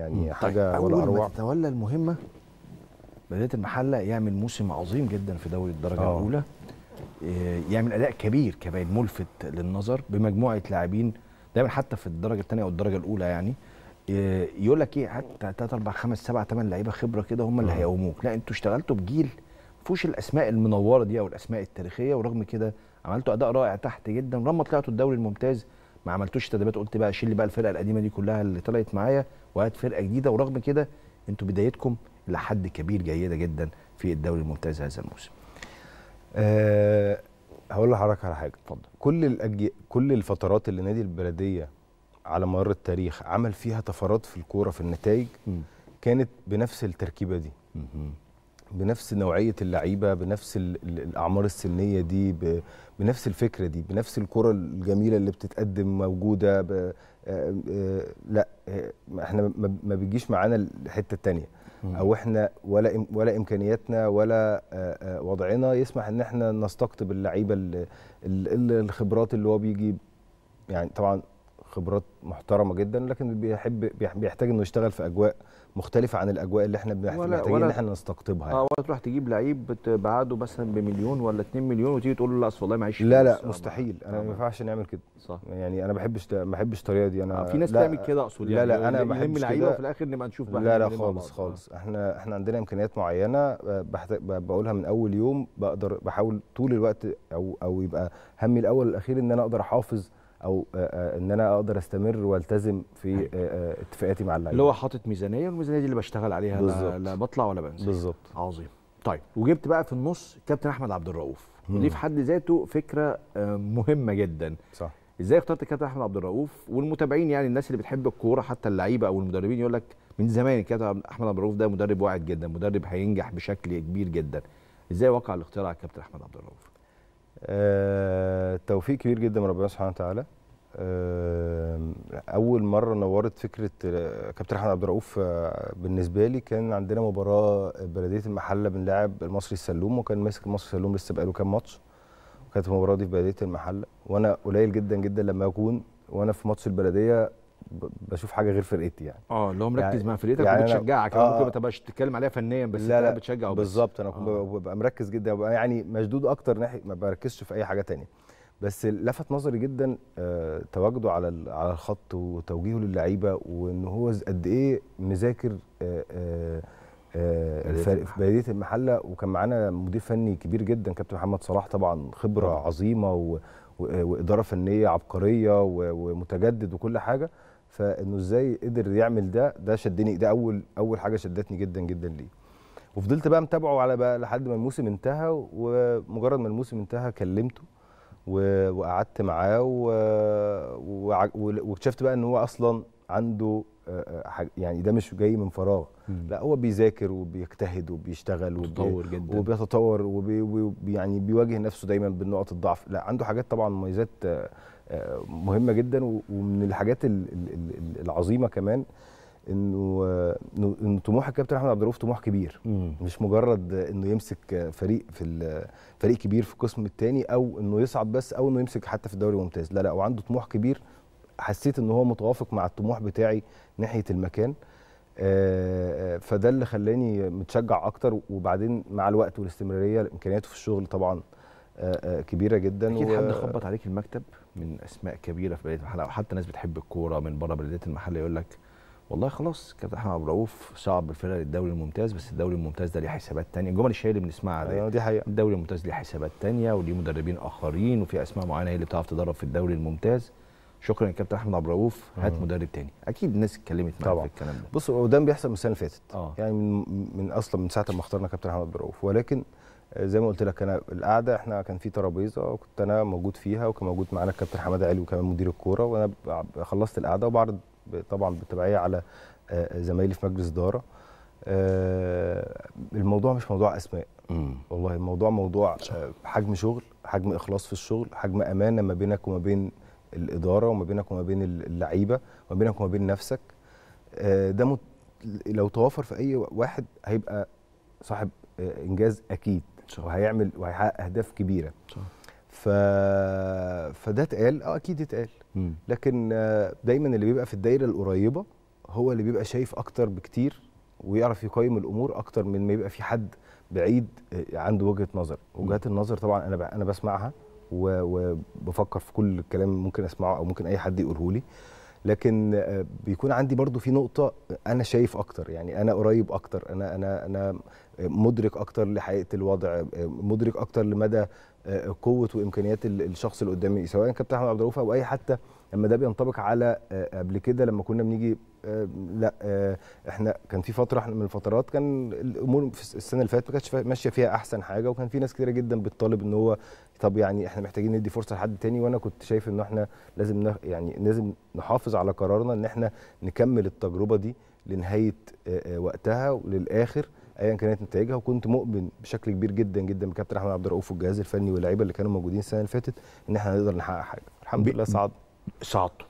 يعني حاجة أول ولا أروع. تتولى المهمة بداية المحلة يعمل موسم عظيم جدا في دوري الدرجة آه. الأولى. إيه، يعمل أداء كبير كمان ملفت للنظر بمجموعة لاعبين دايما حتى في الدرجة الثانية أو الدرجة الأولى يعني. إيه، يقول لك إيه حتى 3 4 5 7 8 لعيبة خبرة كده هم اللي آه. هيقوموك. لا أنتوا اشتغلتوا بجيل فيهوش الأسماء المنورة دي أو الأسماء التاريخية ورغم كده عملتوا أداء رائع تحت جدا ولما طلعتوا الدوري الممتاز ما عملتوش تدريبات قلت بقى شيل بقى الفرقة القديمة دي كلها اللي طلعت معايا وهات فرقة جديدة. ورغم كده أنتوا بدايتكم لحد كبير جيدة جدا في الدوري الممتاز هذا الموسم. أه هقول لحضرتك على حاجة. اتفضل. كل الأجي... كل الفترات اللي نادي البلدية على مر التاريخ عمل فيها طفرات في الكورة في النتائج كانت بنفس التركيبة دي. بنفس نوعية اللعيبة بنفس ال- ال- الأعمار السنية دي. بنفس الفكرة دي بنفس الكرة الجميلة اللي بتتقدم موجودة. آه، آه، لأ آه، إحنا ما بيجيش معانا الحته الثانية أو إحنا ولا ولا إمكانياتنا ولا وضعنا يسمح إن إحنا نستقطب اللعيبة ال- ال- ال- الخبرات اللي هو بيجي يعني طبعا خبرات محترمة جدا لكن بيحب بيح- بيحتاج إنه يشتغل في أجواء مختلفة عن الأجواء اللي إحنا محتاجين إن إحنا نستقطبها يعني. آه ولا تروح تجيب لعيب بتبعده مثلا بمليون ولا 2 مليون وتيجي تقول له لا أصل والله معيش لا. لا مستحيل أنا ما ينفعش نعمل كده صح يعني أنا ما بحبش ما بحبش الطريقة دي أنا آه، في ناس لا تعمل كده أقصد لا يعني لا أنا ما بحبش لعيبة وفي الآخر نبقى نشوف بقى لا لا خالص. آه. خالص إحنا إحنا عندنا إمكانيات معينة آه، بقولها من أول يوم بقدر بحاول طول الوقت أو أو يبقى همي الأول والأخير إن أنا أقدر أحافظ أو إن أنا أقدر أستمر وألتزم في اتفاقاتي مع اللعيبة. اللي هو حاطط ميزانية والميزانية دي اللي بشتغل عليها. لا. لا بطلع ولا بنزل بالظبط. عظيم. طيب وجبت بقى في النص كابتن أحمد عبد الرؤوف. ودي. في حد ذاته فكرة مهمة جدا. صح. إزاي اخترت كابتن أحمد عبد الرؤوف؟ والمتابعين يعني الناس اللي بتحب الكورة حتى اللعيبة أو المدربين يقول لك من زمان الكابتن أحمد عبد الرؤوف ده مدرب واعد جدا. مدرب هينجح بشكل كبير جدا. إزاي وقع الاختيار على الكابتن أحمد عبد الرؤوف؟ آه، توفيق كبير جدا من ربنا سبحانه وتعالى. آه، أول مرة نورت فكرة آه، كابتن أحمد عبد الرؤوف آه، بالنسبة لي كان عندنا مباراة بلدية المحلة بنلاعب المصري السلوم وكان ماسك المصري السلوم لسه بقاله كام ماتش. وكانت المباراة دي في بلدية المحلة. وأنا قليل جدا جدا لما أكون وأنا في ماتش البلدية بشوف حاجة غير فرقتي يعني آه اللي هو مركز يعني- مع فرقتك يعني وبتشجعك آه، ممكن آه. ما تبقاش تتكلم عليها فنيا بس لا لا بتشجع. بالظبط أنا آه. آه. ببقى مركز جدا ببقى يعني مشدود أكتر ناحية ما بركزش في أي حاجة تانية بس لفت نظري جدا آه تواجده على على الخط وتوجيهه للعيبة وإن هو قد إيه مذاكر آه آه آه. في بلديه المحلة وكان معانا مدير فني كبير جدا كابتن محمد صلاح طبعا خبرة. عظيمة و وإدارة فنية عبقرية ومتجدد وكل حاجة فإنه إزاي قدر يعمل ده ده شدني ده أول أول حاجة شدتني جدا جدا ليه. وفضلت بقى متابعه على بقى لحد ما الموسم انتهى ومجرد ما الموسم انتهى كلمته وقعدت معاه واكتشفت بقى إن هو أصلا عنده يعني ده مش جاي من فراغ. مم. لا هو بيذاكر وبيجتهد وبيشتغل وبي- متطور جدا. وبيتطور وبي يعني بيواجه نفسه دايما بنقط الضعف. لا عنده حاجات طبعا مميزات آه، آه، مهمة جدا ومن الحاجات ال- ال- ال- العظيمة كمان إنه آه، إنه طموح الكابتن أحمد عبد الرؤوف طموح كبير. مم. مش مجرد إنه يمسك فريق في فريق كبير في القسم الثاني أو إنه يصعد بس أو إنه يمسك حتى في الدوري الممتاز. لا لا هو عنده طموح كبير حسيت إن هو متوافق مع الطموح بتاعي ناحية المكان. آه، آه، فده اللي خلاني متشجع أكتر وبعدين مع الوقت والاستمرارية امكانياته في الشغل طبعا آه، كبيرة جدا. أكيد و- حد خبط عليك المكتب من أسماء كبيرة في بلديه المحله أو حتى ناس بتحب الكورة من بره بلديه المحله يقول لك والله خلاص كابتن أحمد عبد الرؤوف صعب الفرقة للدوري الممتاز بس الدوري الممتاز ده ليه حسابات تانية. الجمل الشهيره اللي بنسمعها دي دي حقيقة. الدوري الممتاز ليه حسابات تانية وليه مدربين آخرين وفي أسماء معينة هي اللي بتعرف تدرب في الدوري الممتاز. شكرا يا كابتن أحمد عبد الرؤوف. هات. مدرب تاني. أكيد الناس اتكلمت معاك. في الكلام ده. بص هو ده بيحصل من السنة اللي فاتت. آه. يعني من, من أصلا من ساعة ما اخترنا كابتن أحمد عبد الرؤوف. ولكن آه، زي ما قلت لك أنا القعدة إحنا كان في ترابيزة وكنت أنا موجود فيها وكان موجود معانا الكابتن حمادة علي وكمان مدير الكورة وأنا خلصت القعدة وبعرض طبعا بالتبعيه على آه، زمايلي في مجلس إدارة. آه، الموضوع مش موضوع أسماء. مم. والله الموضوع موضوع آه، حجم شغل حجم إخلاص في الشغل حجم أمانة ما بينك وما بين الإدارة وما بينك وما بين اللعيبة وما بينك وما بين نفسك. آه، ده مت... لو توافر في أي واحد هيبقى صاحب آه، إنجاز أكيد صح. وهيعمل وهيحقق أهداف كبيرة. صح. ف... فده اتقال. آه أكيد اتقال. لكن آه، دايما اللي بيبقى في الدايرة القريبة هو اللي بيبقى شايف أكتر بكتير ويعرف يقيم الأمور أكتر من ما يبقى في حد بعيد عنده وجهة نظر. وجهات النظر طبعا أنا ب- أنا بسمعها. وبفكر في كل كلام ممكن أسمعه أو ممكن أي حد يقوله لي. لكن آه، بيكون عندي برضو في نقطة أنا شايف أكتر يعني أنا قريب أكتر أنا أنا أنا مدرك أكتر لحقيقة الوضع آه، مدرك أكتر لمدى آه، قوة وإمكانيات ال- الشخص اللي قدامي سواء كابتن أحمد عبد الرؤوف أو أي حتى لما ده بينطبق على آه، قبل كده لما كنا بنيجي آه، لا آه، إحنا كان في فترة من الفترات كان الأمور في السنة اللي فاتت ما كانتش ماشية فيها أحسن حاجة وكان في ناس كتيرة جدا بتطالب إن هو طب يعني إحنا محتاجين ندي فرصة لحد تاني وأنا كنت شايف ان إحنا لازم يعني لازم نحافظ على قرارنا إن إحنا نكمل التجربة دي لنهاية وقتها وللآخر ايا كانت نتائجها وكنت مؤمن بشكل كبير جدا جدا بكابتن أحمد عبد الرؤوف والجهاز الفني واللعيبة اللي كانوا موجودين السنة اللي فاتت إن إحنا هنقدر نحقق حاجة. الحمد لله صعد. صعدتوا